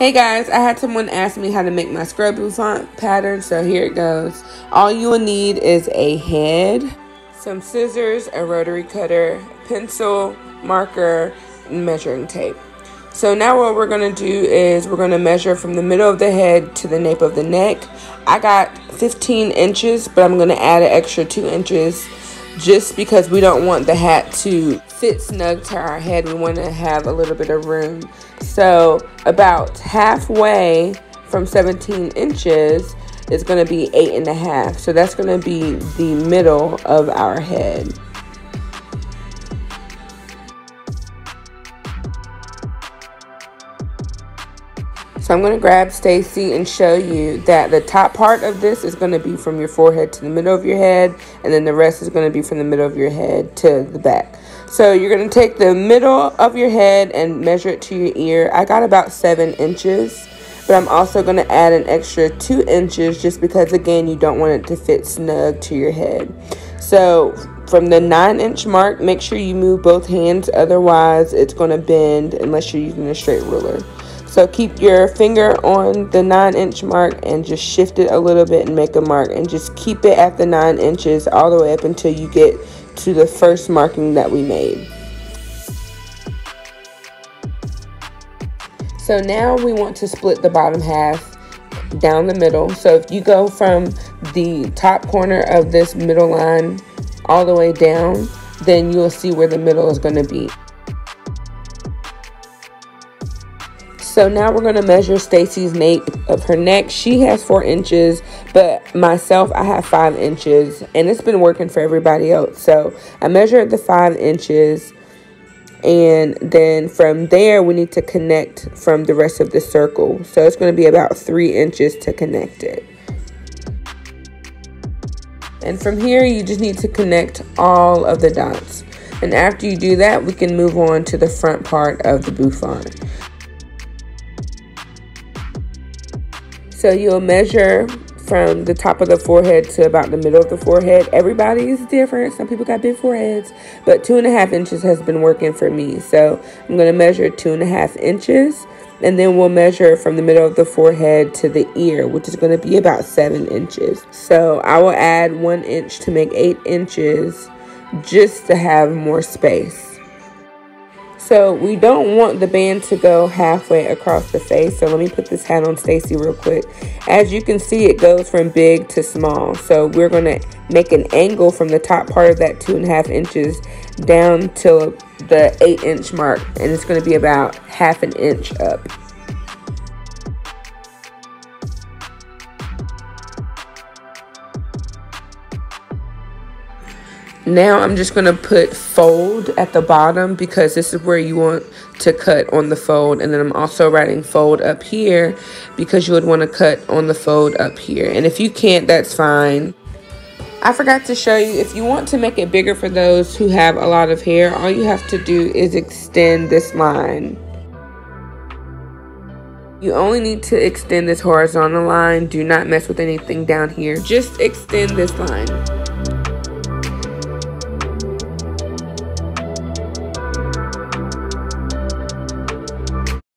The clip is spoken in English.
Hey guys, I had someone ask me how to make my scrub bouffant pattern, so here it goes. All you will need is a head, some scissors, a rotary cutter, pencil, marker, and measuring tape. So now what we're going to do is we're going to measure from the middle of the head to the nape of the neck. I got 15 inches, but I'm going to add an extra 2 inches just because we don't want the hat to fit snug to our head. We want to have a little bit of room. So about halfway from 17 inches is going to be eight and a half. So that's going to be the middle of our head. So I'm going to grab Stacy and show you that the top part of this is going to be from your forehead to the middle of your head, and then the rest is going to be from the middle of your head to the back. So you're going to take the middle of your head and measure it to your ear. I got about seven inches, but I'm also going to add an extra two inches just because, again, you don't want it to fit snug to your head. So from the nine inch mark, make sure you move both hands, otherwise it's going to bend unless you're using a straight ruler. So keep your finger on the 9 inch mark and just shift it a little bit and make a mark. And just keep it at the 9 inches all the way up until you get to the first marking that we made. So now we want to split the bottom half down the middle. So if you go from the top corner of this middle line all the way down, then you'll see where the middle is going to be. So now we're going to measure Stacy's nape of her neck. She has four inches, but myself, I have five inches, and it's been working for everybody else. So I measured the five inches, and then from there, we need to connect from the rest of the circle. So it's going to be about three inches to connect it. And from here, you just need to connect all of the dots. And after you do that, we can move on to the front part of the bouffant. So you'll measure from the top of the forehead to about the middle of the forehead. Everybody is different. Some people got big foreheads, but two and a half inches has been working for me. So I'm going to measure two and a half inches and then we'll measure from the middle of the forehead to the ear, which is going to be about seven inches. So I will add one inch to make eight inches just to have more space. So we don't want the band to go halfway across the face. So let me put this hat on Stacy real quick. As you can see, it goes from big to small. So we're to make an angle from the top part of that two and a half inches down to the eight inch mark. And it's to be about half an inch up. Now I'm just going to put fold at the bottom because this is where you want to cut on the fold. And then I'm also writing fold up here because you would want to cut on the fold up here. And if you can't, that's fine. I forgot to show you, if you want to make it bigger for those who have a lot of hair, all you have to do is extend this line. You only need to extend this horizontal line. Do not mess with anything down here. Just extend this line.